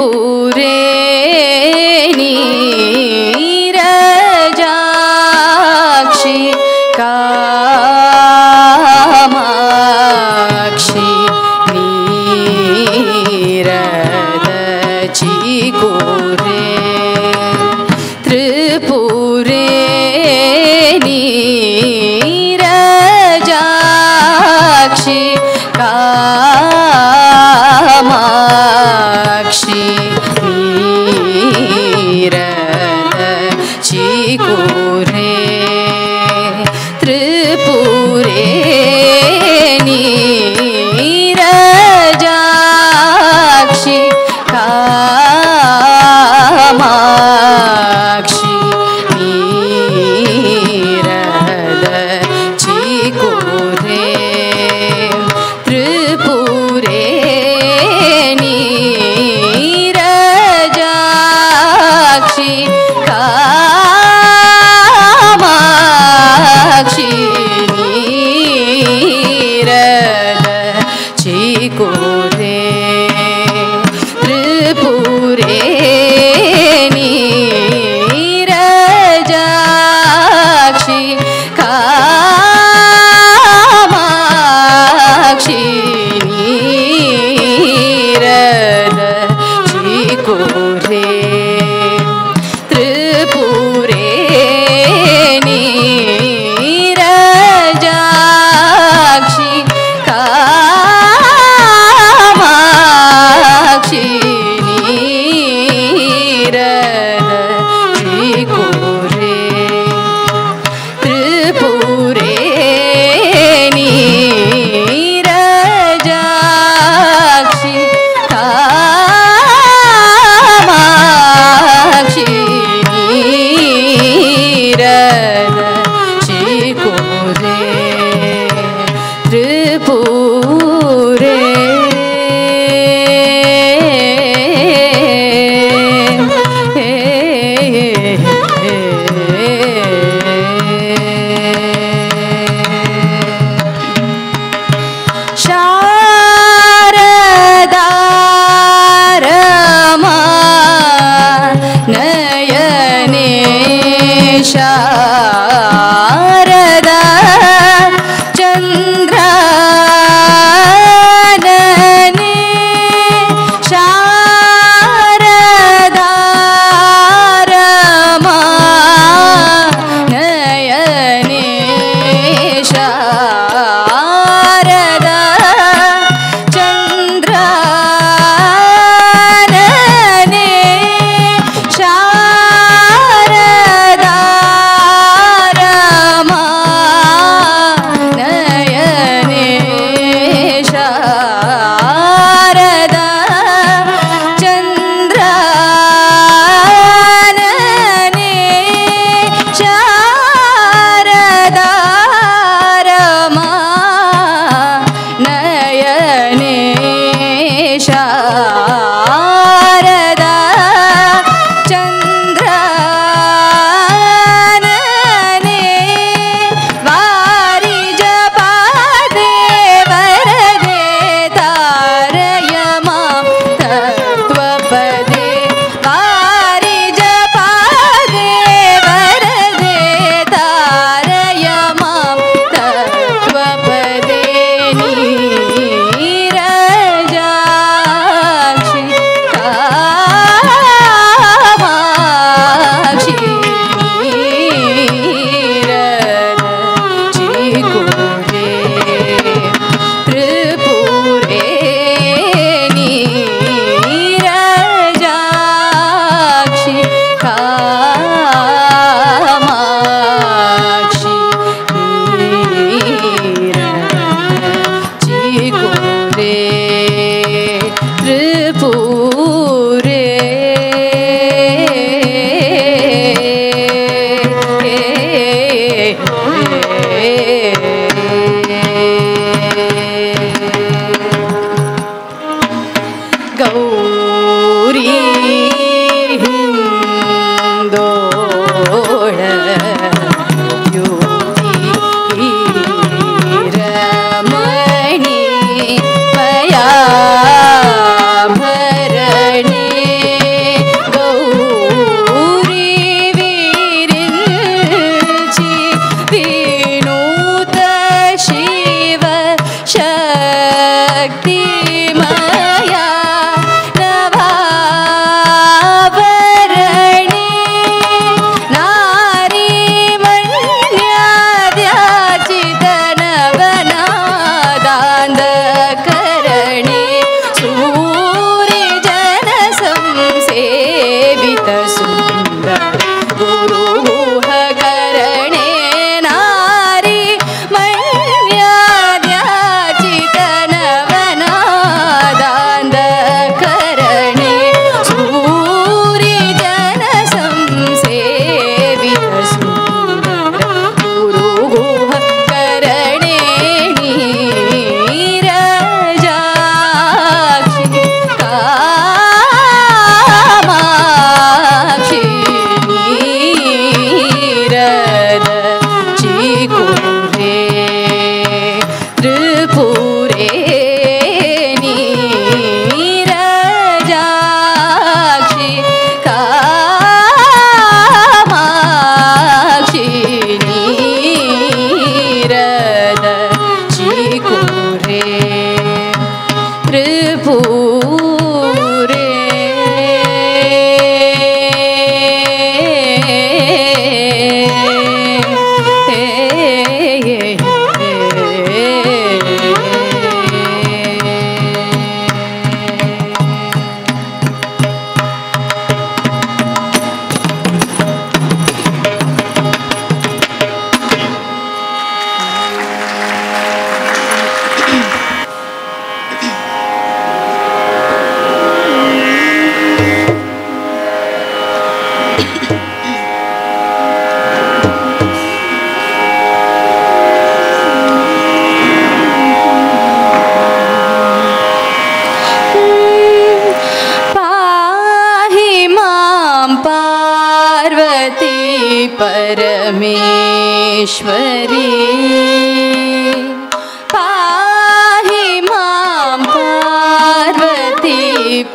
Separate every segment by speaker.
Speaker 1: पूरे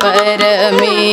Speaker 1: पर में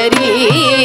Speaker 1: हरी